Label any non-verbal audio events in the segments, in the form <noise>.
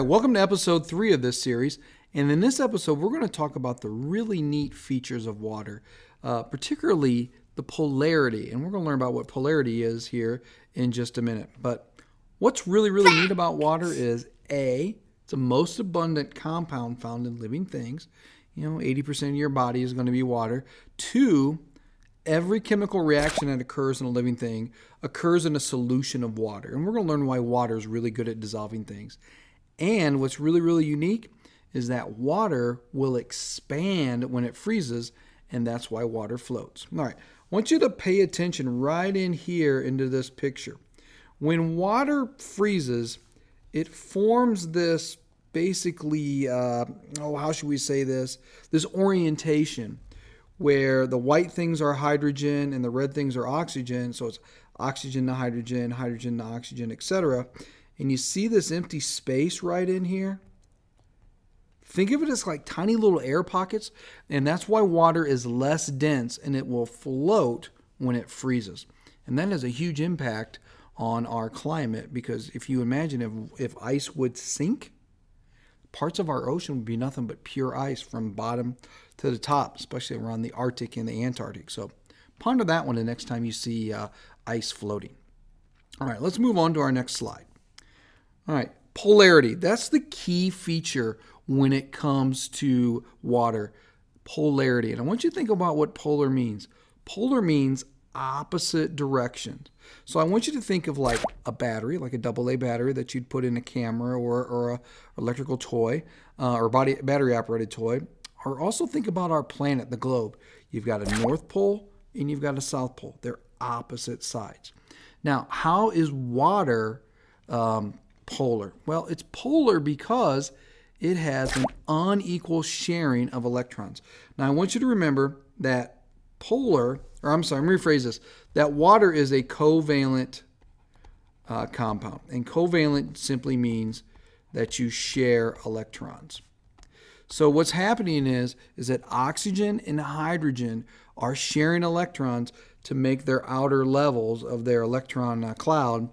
welcome to episode three of this series. And in this episode, we're going to talk about the really neat features of water, uh, particularly the polarity. And we're going to learn about what polarity is here in just a minute. But what's really, really neat about water is A, it's the most abundant compound found in living things. You know, 80% of your body is going to be water. Two, every chemical reaction that occurs in a living thing occurs in a solution of water. And we're going to learn why water is really good at dissolving things. And what's really, really unique is that water will expand when it freezes, and that's why water floats. All right, I want you to pay attention right in here into this picture. When water freezes, it forms this basically, uh, oh, how should we say this? This orientation where the white things are hydrogen and the red things are oxygen. So it's oxygen to hydrogen, hydrogen to oxygen, etc. And you see this empty space right in here? Think of it as like tiny little air pockets, and that's why water is less dense and it will float when it freezes. And that has a huge impact on our climate because if you imagine if, if ice would sink, parts of our ocean would be nothing but pure ice from bottom to the top, especially around the Arctic and the Antarctic. So ponder that one the next time you see uh, ice floating. All right, let's move on to our next slide. All right, polarity. That's the key feature when it comes to water. Polarity. And I want you to think about what polar means. Polar means opposite directions. So I want you to think of like a battery, like a double A battery that you'd put in a camera or, or a electrical toy uh, or body battery operated toy. Or also think about our planet, the globe. You've got a north pole and you've got a south pole. They're opposite sides. Now, how is water um, polar? Well, it's polar because it has an unequal sharing of electrons. Now, I want you to remember that polar, or I'm sorry, let me rephrase this, that water is a covalent uh, compound. And covalent simply means that you share electrons. So what's happening is, is that oxygen and hydrogen are sharing electrons to make their outer levels of their electron uh, cloud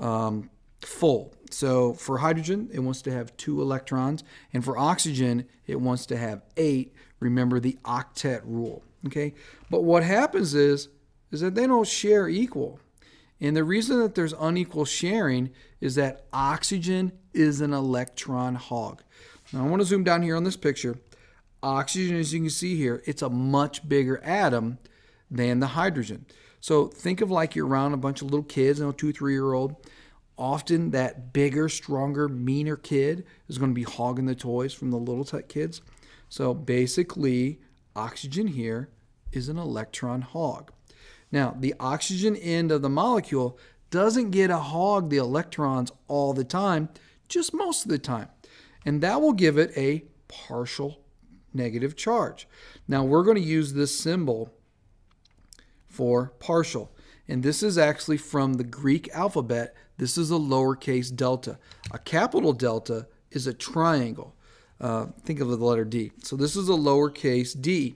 um, full. So for hydrogen, it wants to have two electrons, and for oxygen, it wants to have eight. Remember the octet rule. Okay, but what happens is is that they don't share equal, and the reason that there's unequal sharing is that oxygen is an electron hog. Now I want to zoom down here on this picture. Oxygen, as you can see here, it's a much bigger atom than the hydrogen. So think of like you're around a bunch of little kids, you know, two, three year old often that bigger, stronger, meaner kid is going to be hogging the toys from the little tech kids. So basically, oxygen here is an electron hog. Now, the oxygen end of the molecule doesn't get to hog the electrons all the time, just most of the time. And that will give it a partial negative charge. Now, we're going to use this symbol for partial. And this is actually from the Greek alphabet this is a lowercase delta. A capital delta is a triangle. Uh, think of the letter D. So this is a lowercase d,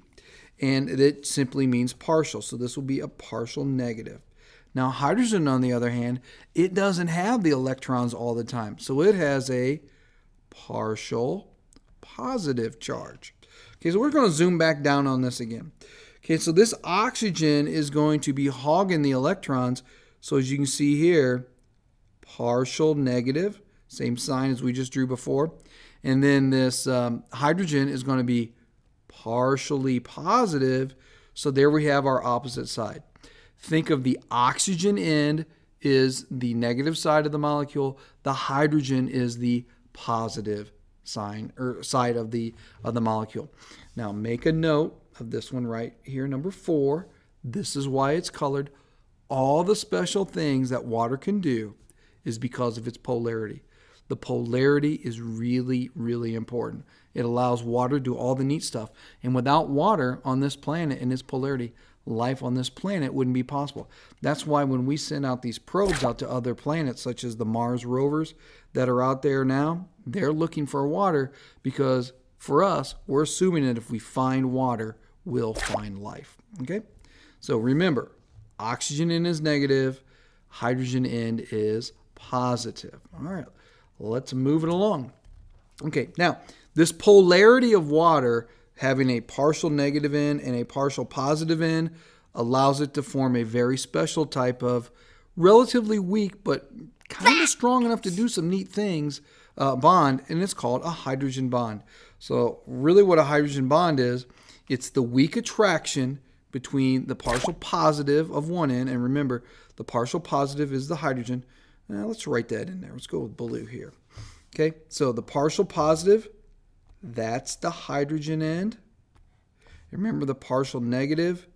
and it simply means partial. So this will be a partial negative. Now, hydrogen, on the other hand, it doesn't have the electrons all the time. So it has a partial positive charge. Okay, so we're going to zoom back down on this again. Okay, so this oxygen is going to be hogging the electrons. So as you can see here, partial negative, same sign as we just drew before. And then this um, hydrogen is going to be partially positive. So there we have our opposite side. Think of the oxygen end is the negative side of the molecule. The hydrogen is the positive sign or side of the of the molecule. Now make a note of this one right here, number four. This is why it's colored. All the special things that water can do is because of its polarity. The polarity is really, really important. It allows water to do all the neat stuff. And without water on this planet and its polarity, life on this planet wouldn't be possible. That's why when we send out these probes out to other planets, such as the Mars rovers that are out there now, they're looking for water because for us, we're assuming that if we find water, we'll find life. Okay? So remember, oxygen in is negative, hydrogen end is positive. All right, let's move it along. Okay, now this polarity of water having a partial negative end and a partial positive end allows it to form a very special type of relatively weak but kind of strong enough to do some neat things uh, bond, and it's called a hydrogen bond. So, really, what a hydrogen bond is, it's the weak attraction between the partial positive of one end, and remember, the partial positive is the hydrogen. Now, let's write that in there. Let's go with blue here. Okay, so the partial positive, that's the hydrogen end. Remember the partial negative,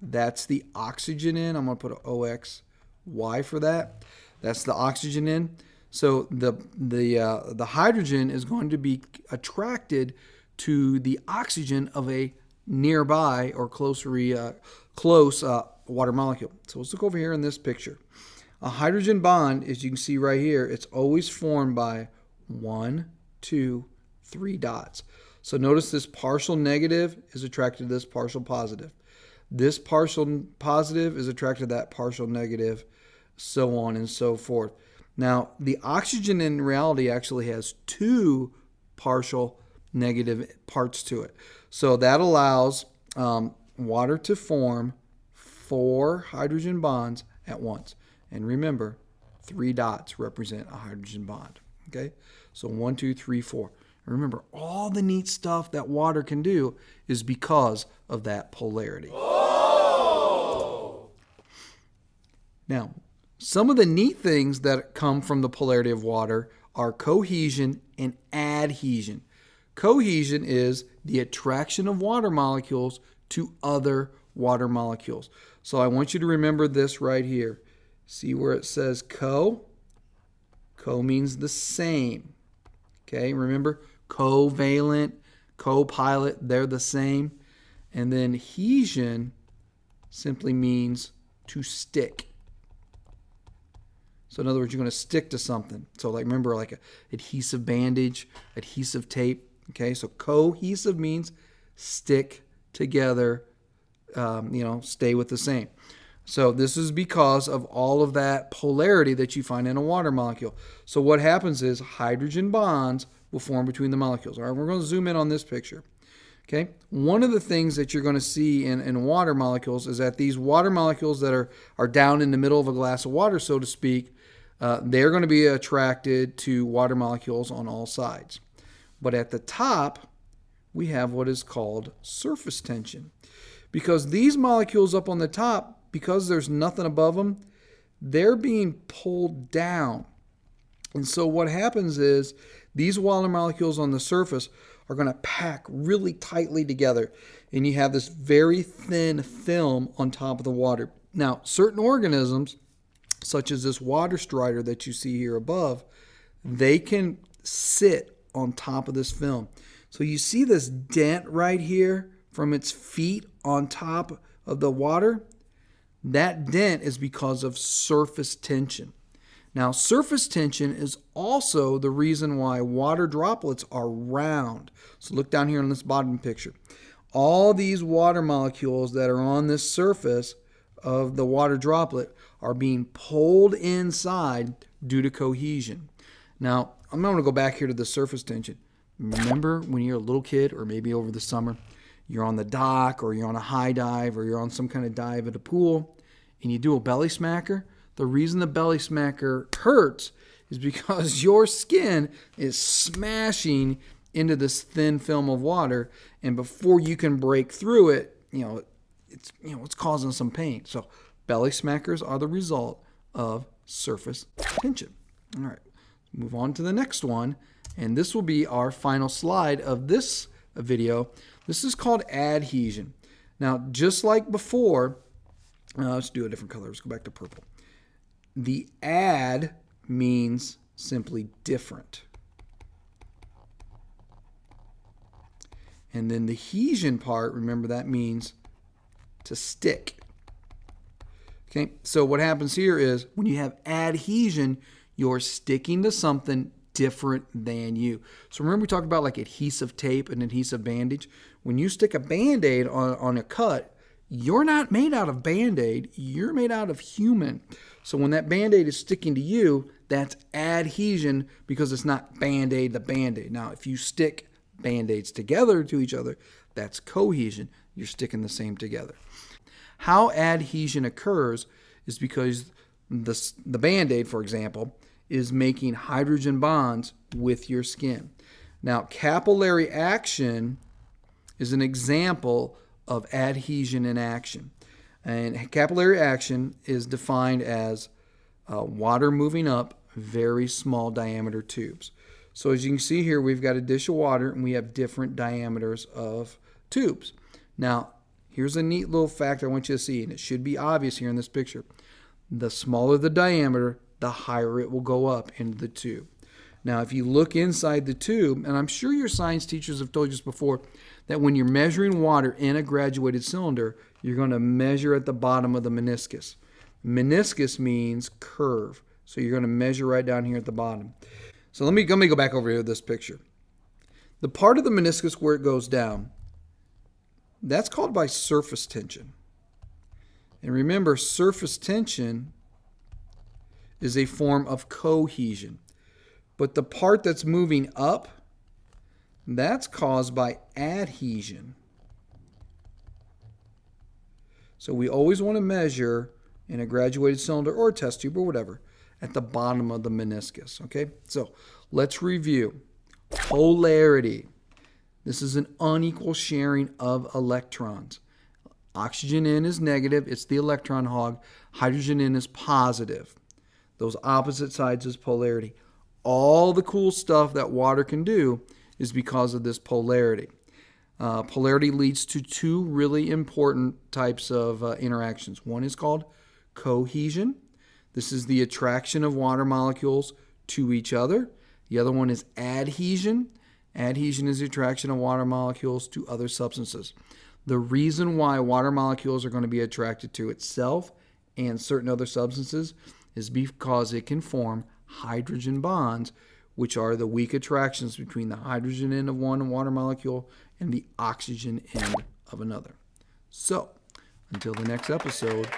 that's the oxygen end. I'm going to put an OX, Y for that. That's the oxygen end. So the the uh, the hydrogen is going to be attracted to the oxygen of a nearby or closer uh, close uh, water molecule. So let's look over here in this picture. A hydrogen bond, as you can see right here, it's always formed by one, two, three dots. So notice this partial negative is attracted to this partial positive. This partial positive is attracted to that partial negative, so on and so forth. Now, the oxygen in reality actually has two partial negative parts to it. So that allows um, water to form four hydrogen bonds at once. And remember, three dots represent a hydrogen bond. Okay? So one, two, three, four. And remember, all the neat stuff that water can do is because of that polarity. Oh! Now, some of the neat things that come from the polarity of water are cohesion and adhesion. Cohesion is the attraction of water molecules to other water molecules. So I want you to remember this right here. See where it says co? Co means the same. Okay, remember covalent, copilot, they're the same. And then hesion simply means to stick. So in other words, you're going to stick to something. So like remember like a adhesive bandage, adhesive tape. Okay, so cohesive means stick together. Um, you know, stay with the same. So this is because of all of that polarity that you find in a water molecule. So what happens is hydrogen bonds will form between the molecules. All right, we're going to zoom in on this picture. Okay, one of the things that you're going to see in, in water molecules is that these water molecules that are, are down in the middle of a glass of water, so to speak, uh, they're going to be attracted to water molecules on all sides. But at the top, we have what is called surface tension. Because these molecules up on the top, because there's nothing above them, they're being pulled down. And so what happens is these water molecules on the surface are going to pack really tightly together. And you have this very thin film on top of the water. Now, certain organisms such as this water strider that you see here above, they can sit on top of this film. So you see this dent right here from its feet on top of the water? That dent is because of surface tension. Now, surface tension is also the reason why water droplets are round. So look down here on this bottom picture. All these water molecules that are on this surface of the water droplet are being pulled inside due to cohesion. Now, I'm going to go back here to the surface tension. Remember when you're a little kid, or maybe over the summer, you're on the dock, or you're on a high dive, or you're on some kind of dive at a pool, and you do a belly smacker? The reason the belly smacker hurts is because <laughs> your skin is smashing into this thin film of water, and before you can break through it, you know, it's you know it's causing some pain. So belly smackers are the result of surface tension. All right, move on to the next one, and this will be our final slide of this video. This is called adhesion. Now, just like before, uh, let's do a different color. Let's go back to purple. The ad means simply different. And then the hesion part, remember that means to stick. Okay, so what happens here is when you have adhesion, you're sticking to something different than you. So remember we talked about like adhesive tape and adhesive bandage? When you stick a band-aid on, on a cut, you're not made out of band-aid, you're made out of human. So when that band-aid is sticking to you, that's adhesion because it's not band aid to band aid. Now, if you stick band aids together to each other, that's cohesion. You're sticking the same together. How adhesion occurs is because the, the band aid, for example, is making hydrogen bonds with your skin. Now, capillary action is an example of adhesion in action. And capillary action is defined as uh, water moving up very small diameter tubes. So as you can see here, we've got a dish of water and we have different diameters of tubes. Now, here's a neat little fact I want you to see, and it should be obvious here in this picture. The smaller the diameter, the higher it will go up into the tube. Now, if you look inside the tube, and I'm sure your science teachers have told you this before, that when you're measuring water in a graduated cylinder, you're going to measure at the bottom of the meniscus. Meniscus means curve. So you're going to measure right down here at the bottom. So let me, let me go back over here to this picture. The part of the meniscus where it goes down, that's called by surface tension. And remember, surface tension is a form of cohesion. But the part that's moving up, that's caused by adhesion. So we always want to measure in a graduated cylinder or a test tube or whatever at the bottom of the meniscus. Okay, so let's review. Polarity. This is an unequal sharing of electrons. Oxygen in is negative, it's the electron hog. Hydrogen in is positive. Those opposite sides is polarity. All the cool stuff that water can do is because of this polarity. Uh, polarity leads to two really important types of uh, interactions. One is called cohesion. This is the attraction of water molecules to each other. The other one is adhesion. Adhesion is the attraction of water molecules to other substances. The reason why water molecules are going to be attracted to itself and certain other substances is because it can form hydrogen bonds, which are the weak attractions between the hydrogen end of one water molecule and the oxygen end of another. So, until the next episode,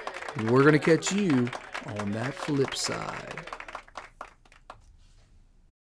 we're going to catch you on that flip side.